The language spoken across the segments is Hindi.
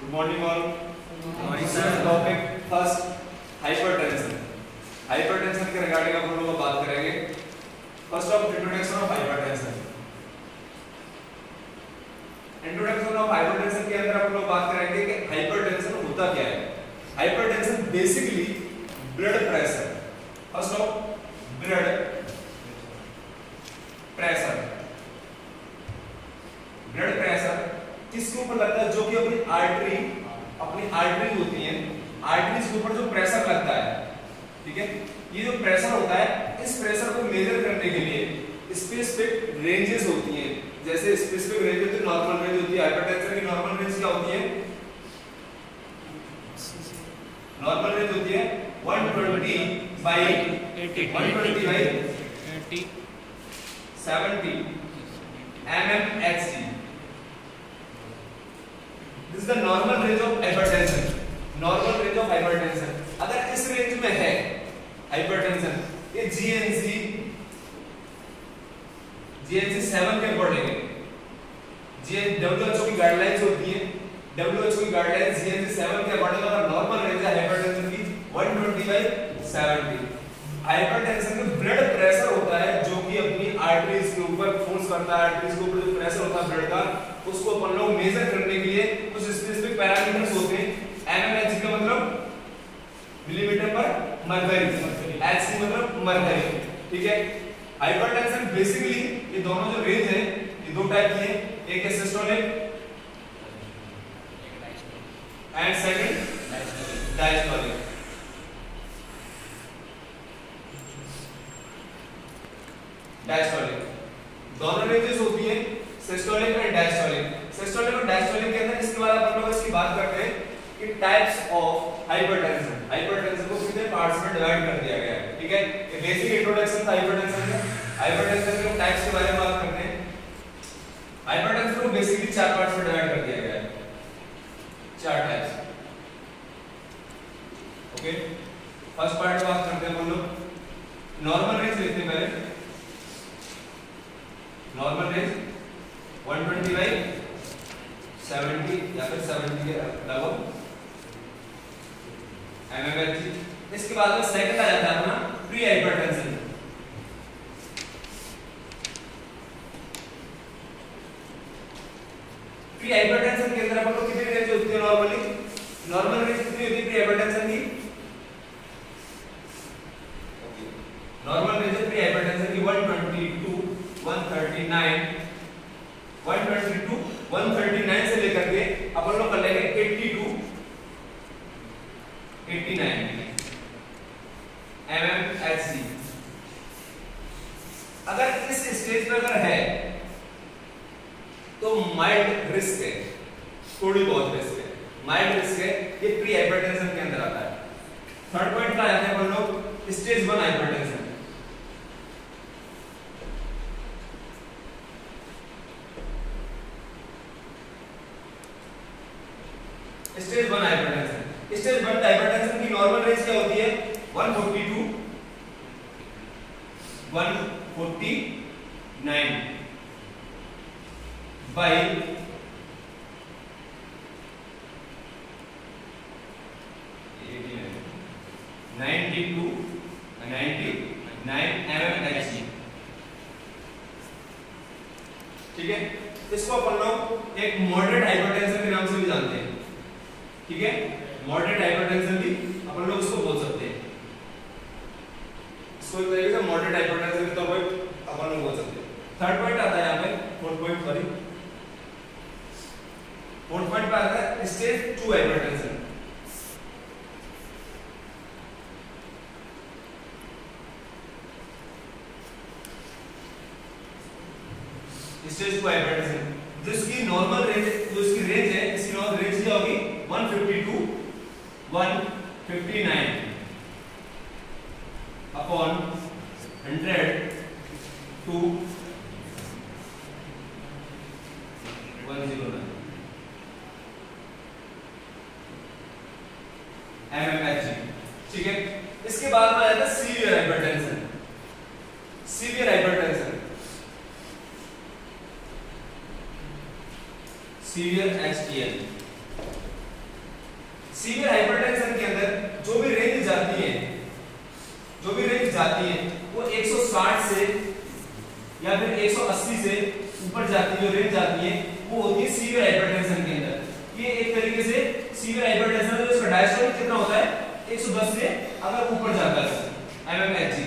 Good morning all morning sir topic first hypertension hypertension के रिगार्डिंग हम लोग बात करेंगे। First of introduction of hypertension introduction of hypertension के अंदर हम लोग बात करेंगे कि हाइपरटेंशन होता क्या है। Hypertension basically blood pressure first of blood किसके ऊपर लगता है जो कि अपनी आर्टरी अपनी आर्टरी होती है आर्टरीज के ऊपर जो प्रेशर लगता है ठीक है? ये जो प्रेशर होता है इस प्रेशर को मेजर करने के लिए स्पेसिफिक रेंजेस होती हैं। जैसे स्पेसिफिक रेंज होती है नॉर्मल रेंज होती है हाइपरटेंशन की नॉर्मल रेंज क्या होती है? नॉर्मल रेंज होती है 120 by 120 by 70 mmHg this is the normal range of hypertension normal range of hypertension अगर इस रेंज में है हाइपरटेंशन ये जीएनसी जीएनसी 7 के अकॉर्डिंग है जी डब्ल्यूएचओ की गाइडलाइंस होती है। डब्ल्यूएचओ की गाइडलाइंस जीएनसी 7 के अकॉर्डिंग अगर नॉर्मल रेंज है हाइपरटेंशन की 120 बाय 70 हाइपरटेंशन में ब्लड प्रेशर होता है, जो कि अपनी आर्टरीज के ऊपर फोर्स करता है आर्टरीज के ऊपर जो प्रेशर होता है ब्लड का, उसको अपन लोग मेजर करने के लिए कुछ स्पेसिफिक पैरामीटर्स होते हैं। एमएमएच का मतलब मिलीमीटर पर मरकरी एचसी मतलब मरकरी ठीक है? हाइपरटेंशन बेसिकली ये दोनों जो रेंज है, ये दो टाइप की है, एक है systolic and second diastolic diastolic दोनों रेंजेस होती हैं सिस्टोलिक एंड डायस्टोलिक सिस्टोलिक और डायस्टोलिक के अंदर इसके बाद अपन लोग इसकी बात करते हैं कि टाइप्स ऑफ़ हाइपरटेंशन हाइपरटेंशन को कितने पार्ट्स में डिवाइड कर दिया गया है? ठीक है? ये बेसिक इंट्रोडक्शन था हाइपरटेंशन का। हाइपरटेंशन के टाइप्स के बारे में बात करते हैं। हाइपरटेंशन को बेसिकली चार पार्ट्स में डिवाइड कर दिया गया है। चार टाइप्स ओके फ़र्स्ट पार्ट बात करते हैं हम लोग। नॉर्मल रेंज लेते हैं पहले नॉर्मल रेंज 120 बाई 70 या फिर 70 के लगभग। mmHg इसके बाद में सेकंड आ जाता है अपना प्री हाइपरटेंशन प्री हाइपरटेंशन के अंदर अपन लोग कितनी रेंज होती है नॉर्मली नॉर्मल रेंज कितनी होती है प्री हाइपरटेंशन की नॉर्मल रेंज प्री हाइपरटेंशन की 122 139 122 139 से लेकर के अपन लोग कर लेंगे 82 89 mmHg अगर इस स्टेज पर अगर है तो माइल्ड रिस्क है थोड़ी बहुत रिस्क है माइल्ड रिस्क है ये प्री हाइपरटेंशन के अंदर आता है थर्ड पॉइंट क्या आता है अपन लोग stage one hypertension stage one hypertension stage one hypertension की नॉर्मल रेंज क्या होती है? 142 149 बाय 92 99 mmHg ठीक है इसको अपन लोग एक मॉडरेट हाइपरटेंशन के नाम से भी जानते हैं ठीक है? मॉडरेट हाइपरटेंशन भी अपन लोग इसको बोल सकते हैं। इसको एक तरीके से मॉडरेट हाइपरटेंशन के तौर पर अपन लोग बोल सकते हैं। थर्ड पॉइंट आता है यहाँ पे fourth point sorry fourth point पे आता है stage two hypertension stage two hypertension जिसकी नॉर्मल रेंज जो इसकी रेंज है, इसकी नॉर्मल रेंज क्या होगी? 152 159 अपॉन 100 टू 109 mmHg ठीक है? इसके बाद में आ जाता है severe hypertension severe hypertension severe HDL severe hypertension के अंदर जो भी रेंज जाती है जाती है, वो 160 से या फिर 180 से ऊपर जाती है रेंज जाती है, वो होती है सीवियर हाइपरटेंशन के अंदर। ये एक तरीके से सीवियर हाइपरटेंशन जो इसका डायस्टोलिक कितना होता है? 110 से अगर ऊपर जाता है। MmHg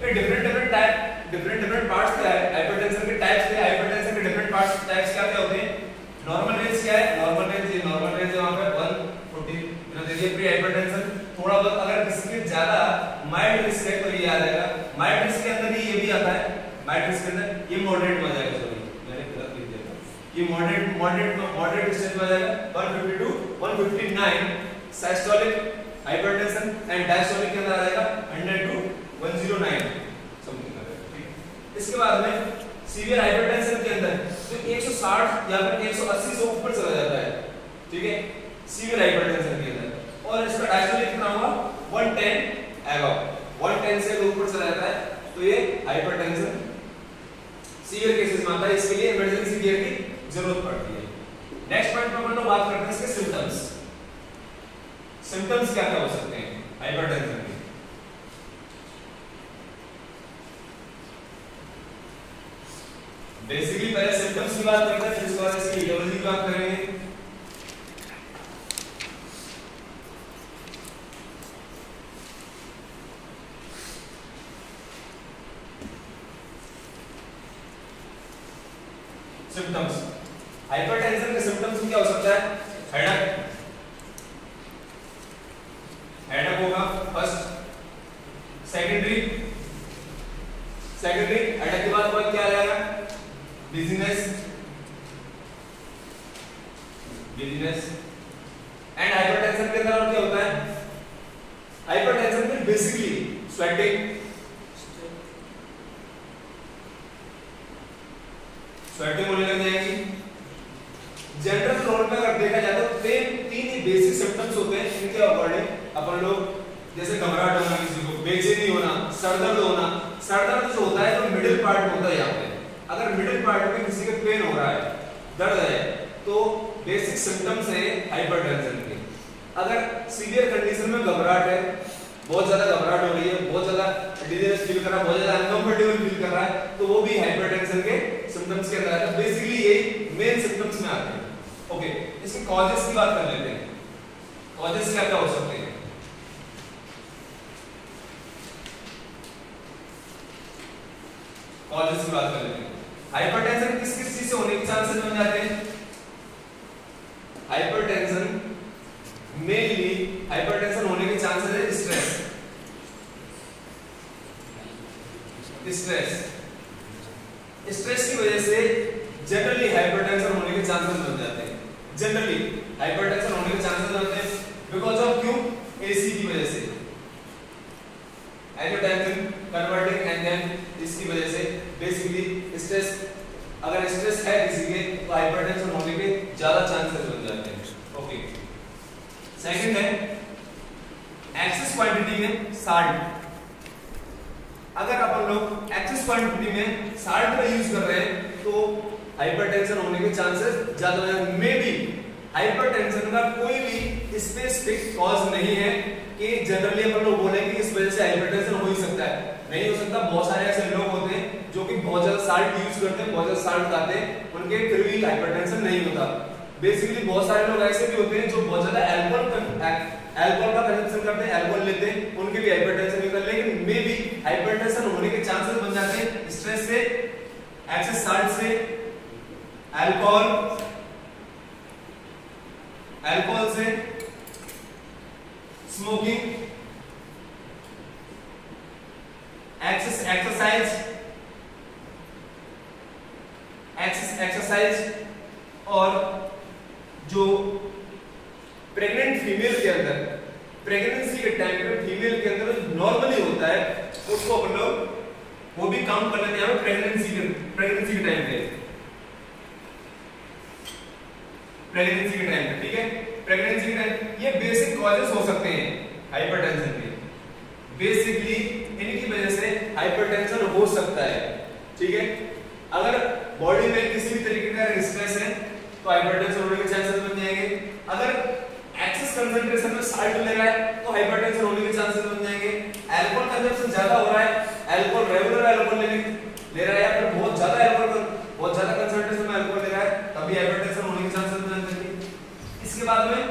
different different type different different parts क्या है हाइपरटेंशन के टाइप्स है हाइपरटेंशन के डिफरेंट पार्ट्स टाइप्स क्या क्या होते हैं? नॉर्मल रेंज क्या है नॉर्मल रेंज ये नॉर्मल रेंज वहाँ पे 140 दिया प्री हाइपरटेंशन थोड़ा बहुत अगर किसी के ज़्यादा माइल्ड रिस्क है तो ये आ जाएगा। माइल्ड रिस्क के अंदर ही ये भी आता है। माइल्ड रिस्क के अंदर ये मॉडरेट आ जाएगा सॉरी मैंने गलत लिख दिया ये मॉडरेट मॉडरेट मॉडरेट स्टेज में आ जाएगा 150 to 159 systolic hypertension and diastolic के अंदर आ जाएगा। 100 टू 109 समथिंग इसके बाद में सीवियर हाइपरटेंशन के अंदर जो 160 या फिर 180 से ऊपर चला जाता है, ठीक है? सीवियर हाइपरटेंशन के अंदर और इसका डायस्टोलिक कितना होगा 110 अबव 110 से ऊपर चला जाता है तो ये हाइपरटेंशन सीवियर केसेस में आता है इसके लिए इमरजेंसी केयर की ज़रूरत पड़ती है नेक्स्ट पॉइंट पर हम लोग बात करते हैं इसके सिम्टम्स सिम्टम्स क्या क्या हो सकते हैं? हाइपरटेंशन के बेसिकली पहले सिम्टम्स की बात करते हैं, फिर उसके बाद इसकी ईडियोलॉजी की बात करेंगे. सिम्टम्स हाइपरटेंशन के सिम्टम्स क्या हो सकता है? हेडेक हेडेक होगा फ़र्स्ट सेकेंडरी सेकेंडरी हेडेक के बाद क्या जाएगा? Dizziness dizziness एंड हाइपरटेंशन के अंदर क्या होता है? हाइपरटेंशन में बेसिकली स्वेटिंग होने लग जाएगी जनरल नॉर्म में अगर देखा जाए तो तीन तीन ही बेसिक सिम्टम्स होते हैं इनके अकॉर्डिंग अपन लोग जैसे घबराहट होना किसी को बेचैनी होना सरदर्द होना सरदर्द जो होता है तो मिडिल पार्ट होता है यहाँ पे। अगर मिडिल पार्ट में किसी के पेन हो रहा है, दर्द है तो बेसिक सिम्टम्स है हाइपरटेंशन के। अगर सीवियर कंडीशन में घबराहट है, बहुत ज़्यादा घबराहट हो रही है, बहुत ज़्यादा डिजीनेस फील कर रहा है, बहुत ज़्यादा अनकंफर्टेबल फील कर रहा है तो वो भी हाइपरटेंशन के सिम्टम्स के अंदर आता है। बेसिकली ये मेन सिम्टम्स में आते हैं। ओके इसके कॉजेस की बात कर लेते हैं। कॉजेस क्या क्या हो सकते हैं? कॉजेस की बात कर लेते हैं हाइपरटेंशन किस किस चीज़ से होने के चांसेस बन जाते हैं? हाइपरटेंशन मेनली हाइपरटेंशन होने के चांसेस है स्ट्रेस स्ट्रेस स्ट्रेस की वजह से जनरली हाइपरटेंशन होने के चांसेस बन जाते हैं। जनरली हाइपरटेंशन होने के चांसेस बनते हैं। बिकॉज़ ऑफ़ क्यों? एसी की वजह से। एंजियोटेंसिन कन्वर्टिंग एंड देन इसकी वजह से बेसिकली स्ट्रेस अगर स्ट्रेस है किसी के तो हाइपरटेंशन होने के ज़्यादा चांसेस बन जाते हैं। ओके सेकंड है एक्सेस क्वांटिटी में साल्ट अगर अपन लोग एक्सेस क्वांटिटी में साल्ट का यूज़ कर रहे हैं तो हाइपरटेंशन होने के चांसेस ज़्यादा हो। मे बी हाइपरटेंशन का कोई भी स्पेसिफिक कॉज नहीं है कि जनरली अपन लोग बोले कि इस वजह से हाइपरटेंशन हो ही सकता है। नहीं हो सकता, बहुत सारे ऐसे लोग होते हैं जो कि बहुत ज़्यादा साल्ट यूज़ करते हैं, बहुत ज़्यादा साल्ट खाते हैं, उनके फिर भी हाइपरटेंशन नहीं होता। बेसिकली बहुत सारे लोग ऐसे भी होते हैं जो बहुत ज़्यादा अल्कोहल अल्कोहल का कंजम्पशन करते हैं अल्कोहल लेते हैं, उनके भी हाइपरटेंशन होता लेकिन मे बी हाइपरटेंशन होने के चांसेस बन जाते हैं स्ट्रेस से एक्सेस साल्ट से अल्कोहल अल्कोहल से smoking excess exercise excess exercise और जो प्रेग्नेंट फीमेल के अंदर प्रेगनेंसी के टाइम पे फीमेल के अंदर नॉर्मली होता है, उसको अपन लोग, वो भी काम कर लेते हैं प्रेगनेंसी के प्रेगनेंसी के टाइम पे। प्रेगनेंसी के टाइम पे, ठीक है? प्रेगनेंसी के टाइम ये बेसिक कॉजेस हो सकते हैं हाइपरटेंशन के। बेसिकली इनकी वजह से हाइपरटेंशन हो सकता है, ठीक है? अगर बॉडी में किसी भी तरीके का स्ट्रेस है तो हाइपरटेंशन होने के चांसेस बन जाएँगे। अगर एक्सेस कंसंट्रेशन में साल्ट ले रहा है तो हाइपरटेंशन होने के चांसेस बन जाएँगे। अल्कोहल कंजप्शन ज़्यादा हो रहा है अल्कोहल रेगुलर अल्कोहल लेने ले रहा है या फिर बहुत ज़्यादा अल्कोहल बहुत ज़्यादा कंसंट्रेशन में अल्कोहल ले रहा है तभी हाइपरटेंशन होने के चांसेस बन जाएँगे इसके बाद में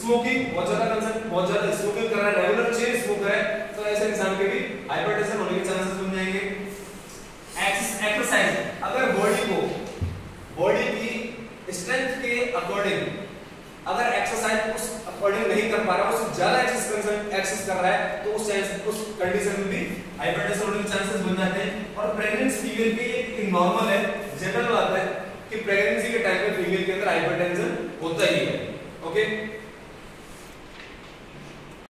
स्मोकिंग बहुत ज़्यादा कंसंट बहुत ज़्यादा स्मोकिंग कर रहा है रेगुलर चेन स्मोकर है तो ऐसे इंसान के भी हाइपरटेंशन होने के चांसेस बन जाएँगे एक्सरसाइज अगर बॉडी को बॉडी की स्ट्रेंथ के अकॉर्डिंग अगर एक्सरसाइज उस अकॉर्डिंग नहीं कर पा रहा उससे ज़्यादा एक्सरसाइज एक्सेस कर रहा है तो उस चांस उस कंडीशन में भी हाइपरटेंशन होने के चांसेस बन जाते हैं। और प्रेग्नेंट फीमेल भी एक नॉर्मल है जनरल बात है कि प्रेगनेंसी के टाइम पे फीमेल के अंदर हाइपरटेंशन होता ही है। ओके